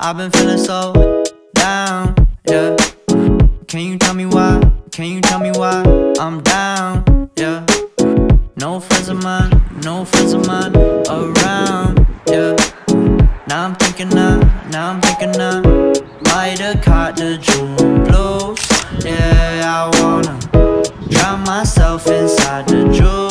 I've been feeling so down, yeah. Can you tell me why? Can you tell me why I'm down, yeah? No friends of mine, no friends of mine around, yeah. Now I'm thinking now, now I'm thinking now. Might have caught the June blues, yeah. I wanna drown myself inside the juice,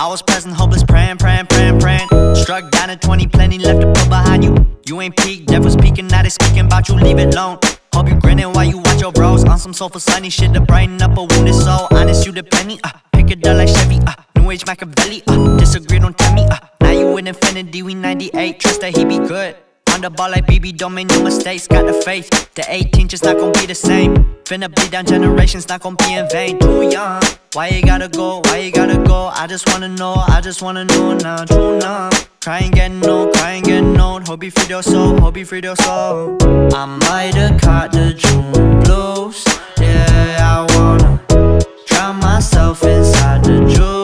I was present, hopeless, praying, praying, praying, praying. Struck down at 20, plenty left to put behind you. You ain't peaked, devil's speaking, now they speaking about you, leave it alone. Hope you grinning while you watch your bros on some soulful sunny shit to brighten up a wounded soul. Honest, you the penny, uh, pick it up like Chevy, uh, New Age Machiavelli, uh, disagree, don't tell me, uh, now you in infinity, we 98, trust that he be good. On the ball like BB, don't make no mistakes, got the faith. The 18 just not gon' be the same. Finna bleed down generations, not gon' be in vain. Too young, why you gotta go, why you gotta go? I just wanna know, I just wanna know now. True numb, crying getting old, crying getting old. Hope you free your soul, hope you free your soul. I might have caught the June blues, yeah, I wanna drown myself inside the juice,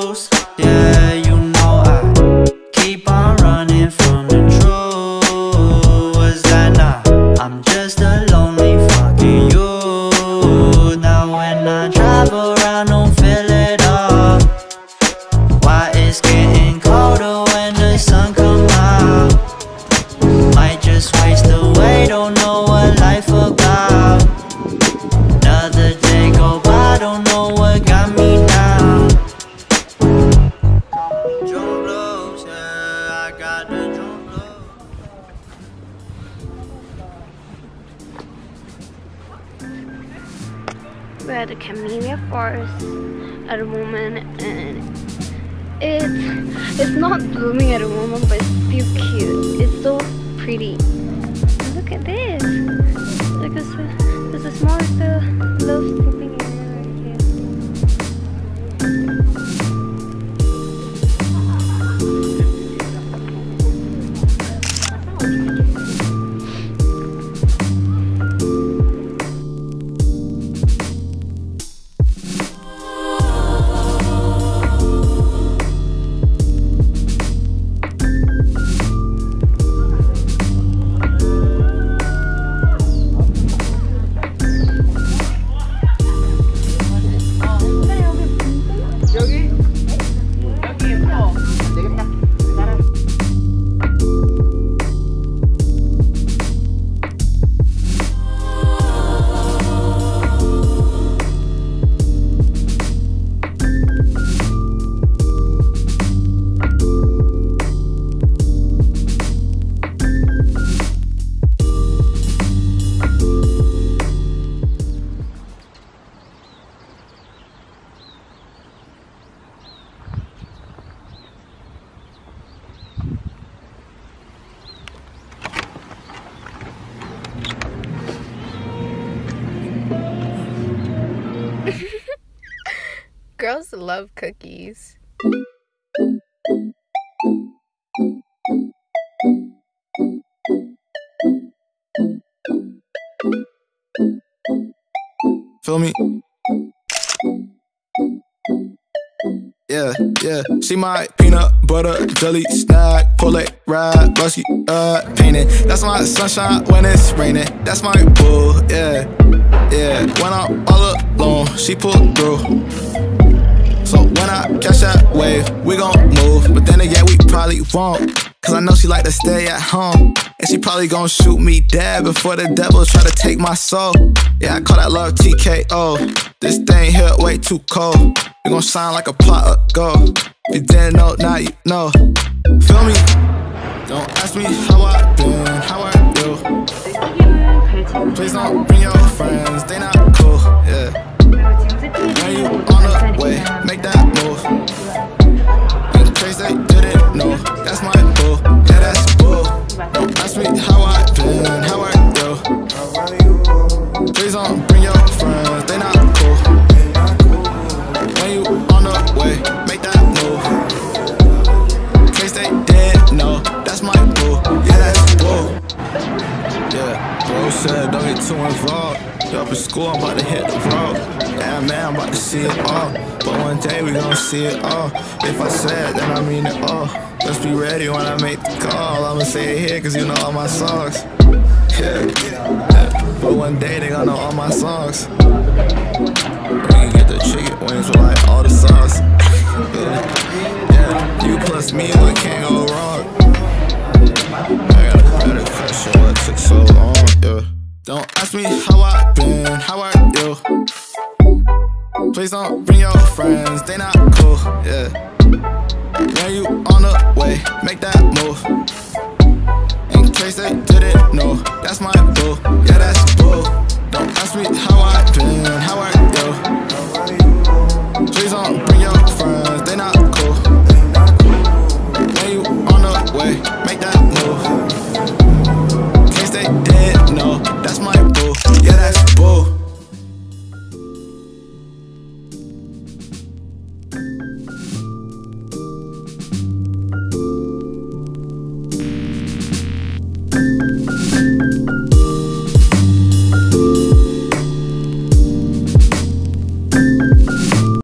don't know what got me down. The. We're at the Camellia Forest at the moment, and it's it's not blooming at the moment, but it's still cute. It's so pretty. Look at this. Look, there's a, there's a small little love Girls love cookies. Feel me? Yeah, yeah. She my peanut butter jelly snack. Pull it, ride, busky, uh, painted. That's my sunshine when it's raining. That's my boo, yeah, yeah. When I'm all alone, she pull through. I catch that wave, we gon' move. But then again, we probably won't. Cause I know she like to stay at home. And she probably gon' shoot me dead before the devil try to take my soul. Yeah, I call that love TKO. This thing here way too cold. We gon' shine like a pot of gold. If you didn't know, now you know. Feel me? Don't ask me how I been, how I do. Please don't bring your friends, they not cool. Yeah. When you on the way, make said don't get too involved. Up in school, I'm about to hit the road. Yeah, man, I'm about to see it all. But one day we gon' see it all. If I said, then I mean it all. Let's be ready when I make the call. I'ma say it here, cause you know all my songs. Yeah. But one day they gonna know all my songs. We can get the chicken wings with like all the sauce. yeah, yeah. You plus me, what can't go wrong. I got a better question, what took so long, yeah. Don't ask me how I been, how I do. Please don't bring your friends, they not cool, yeah. When you on the way, make that move. In case they didn't know, that's my boo, yeah, that's boo. Don't ask me how I been, how I do. Please don't